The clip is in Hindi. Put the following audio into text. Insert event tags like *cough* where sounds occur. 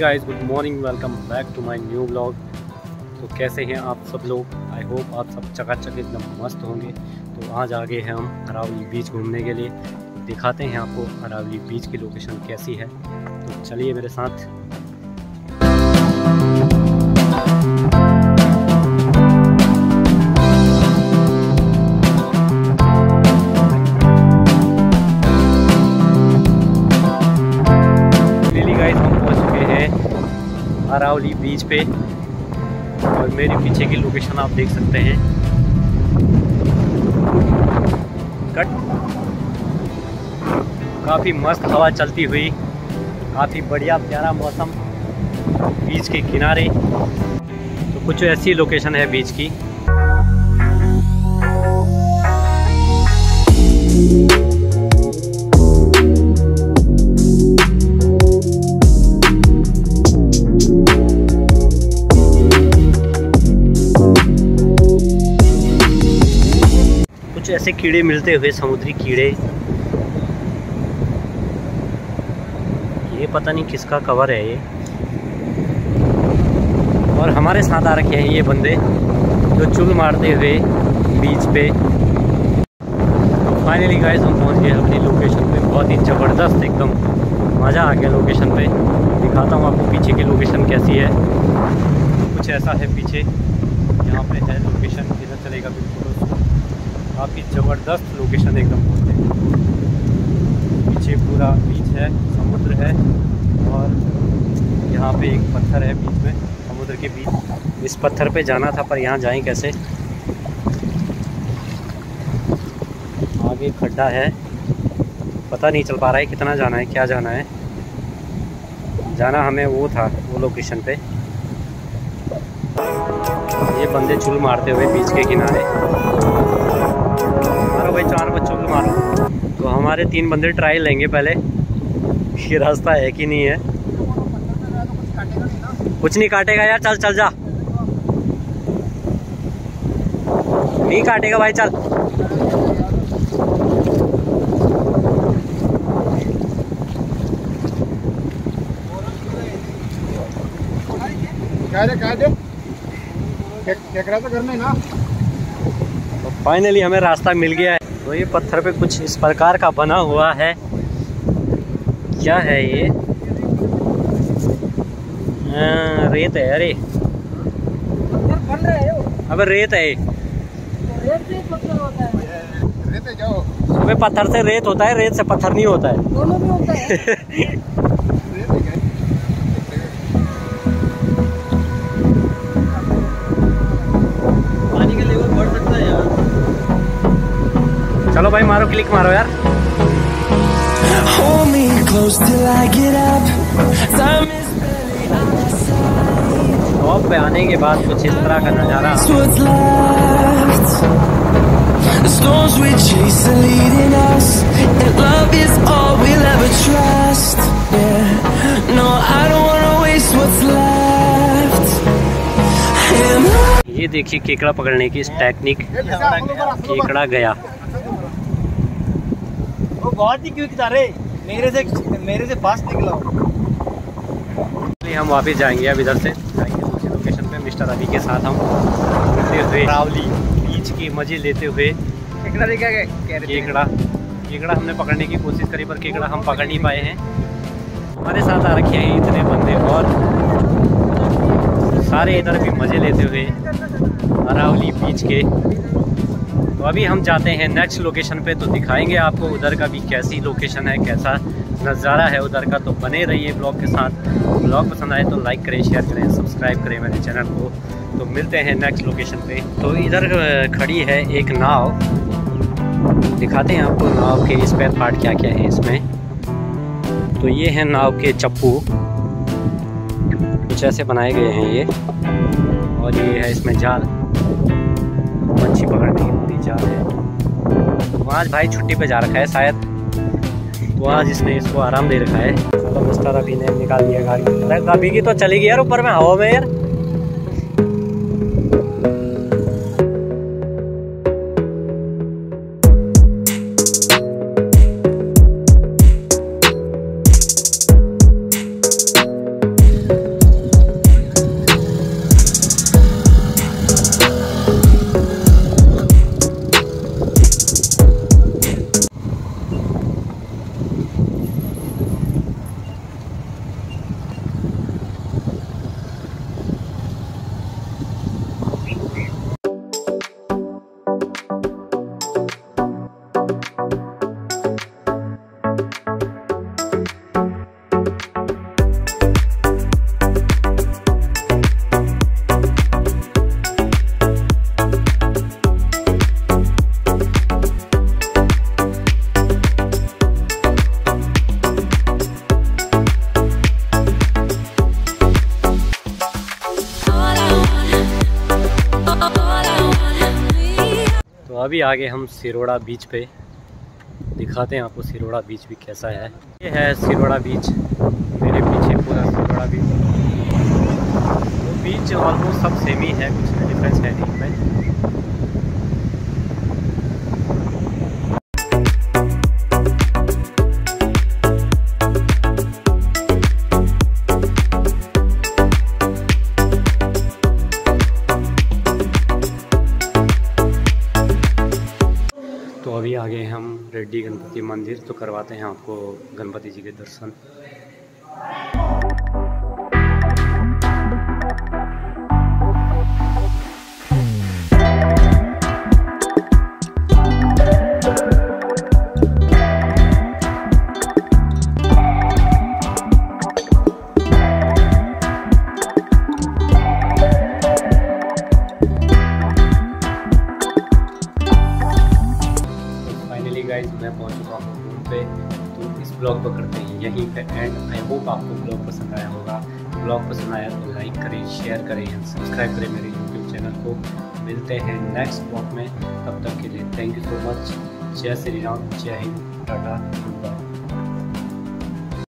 Guys good morning welcome back to my new blog तो कैसे हैं आप सब लोग? आई होप आप सब चकाचक एकदम मस्त होंगे। तो आज आ गए हैं हम अरावली बीच घूमने के लिए। दिखाते हैं आपको अरावली बीच की लोकेशन कैसी है। तो चलिए मेरे साथ अरावली बीच पे और मेरे पीछे की लोकेशन आप देख सकते हैं। कट काफ़ी मस्त हवा चलती हुई, काफ़ी बढ़िया प्यारा मौसम बीच के किनारे। तो कुछ ऐसी लोकेशन है बीच की। कुछ ऐसे कीड़े मिलते हुए, समुद्री कीड़े। ये पता नहीं किसका कवर है ये। और हमारे साथ आ रखे हैं ये बंदे, जो चुल मारते हुए बीच पे। फाइनली गाइस हम पहुँच गए अपनी लोकेशन पे। बहुत ही ज़बरदस्त एकदम मज़ा आ गया लोकेशन पे। दिखाता हूँ आपको पीछे की लोकेशन कैसी है। कुछ ऐसा है पीछे। यहाँ पे है लोकेशन इधर चलेगा बिल्कुल। काफ़ी ज़बरदस्त लोकेशन एकदम पीछे पूरा बीच है, समुद्र है और यहाँ पे एक पत्थर है बीच में, समुद्र के बीच। इस पत्थर पे जाना था, पर यहाँ जाएँ कैसे? आगे खड्डा है। पता नहीं चल पा रहा है कितना जाना है, क्या जाना है। जाना हमें वो था, वो लोकेशन पे। ये बंदे चुल मारते हुए बीच के किनारे। मारो। तो हमारे तीन बंदे ट्राई लेंगे पहले। ये रास्ता है कि नहीं है? कुछ नहीं काटेगा यार चल चल जा। नहीं काटेगा भाई चल। तो फाइनली हमें रास्ता मिल गया है। तो ये पत्थर पे कुछ इस प्रकार का बना हुआ है। क्या है ये? आ, रेत है अरे। अब रेत है। अबे पत्थर से रेत होता है रेत से पत्थर नहीं होता है। दोनों भी होता है। *laughs* चलो भाई मारो क्लिक मारो यार Hold me close till I get up. Time is barely on our side. Top पे आने के बाद कुछ इस तरह का नज़ारा That's what's left. The storms we chase are leading us, and love is all we'll ever trust. Yeah, no, I don't wanna waste what's left. And ये देखिए केकड़ा पकड़ने की इस टेक्निक केकड़ा गया वो बहुत ही क्यों कितारे मेरे से मेरे से फास्ट निकला। हम वापस जाएँगे अब इधर से। जाएँगे दूसरी लोकेशन पे। मिस्टर अभी के साथ हम घूमते हुए रावली बीच के मज़े लेते हुए केकड़ा देखा थे? केकड़ा। केकड़ा हमने पकड़ने की कोशिश करी पर केकड़ा हम पकड़ नहीं पाए हैं। हमारे साथ आ रखे हैं इतने बंदे और सारे इधर भी मज़े लेते हुए अरावली बीच के। अभी हम जाते हैं नेक्स्ट लोकेशन पे तो दिखाएँगे आपको उधर का भी कैसी लोकेशन है, कैसा नज़ारा है उधर का। तो बने रहिए ब्लॉग के साथ। ब्लॉग पसंद आए तो लाइक करें शेयर करें सब्सक्राइब करें मेरे चैनल को। तो मिलते हैं नेक्स्ट लोकेशन पे। तो इधर खड़ी है एक नाव। दिखाते हैं आपको नाव के स्पेयर पार्ट क्या क्या है इसमें। तो ये है नाव के चप्पू। कुछ ऐसे बनाए गए हैं ये। और ये है इसमें जाल। मच्छी पकड़ने की पूरी जाल है। तो आज भाई छुट्टी पे जा रखा है शायद। तो आज इसने इसको आराम दे रखा है। तो मस्तारा भी ने निकाल दिया गाड़ी। अभी की तो चली गई यार ऊपर में, हवा में यार। अभी आगे हम सिरोड़ा बीच पे दिखाते हैं आपको सिरोड़ा बीच भी कैसा है। ये है सिरोड़ा बीच, मेरे पीछे पूरा सिरोड़ा बीच। वो बीच ऑलमोस्ट सब सेम ही है, कुछ डिफरेंस है नहीं। रेड्डी गणपति मंदिर तो करवाते हैं आपको गणपति जी के दर्शन। ब्लॉग को करते हैं, यहीं पे एंड आई होप आपको ब्लॉग पसंद आया होगा। ब्लॉग पसंद आया तो लाइक करें शेयर करें एंड सब्सक्राइब करें मेरे यूट्यूब चैनल को। मिलते हैं नेक्स्ट ब्लॉग में। तब तक के लिए थैंक यू सो मच जय श्री राम, जय हिंद, टाटा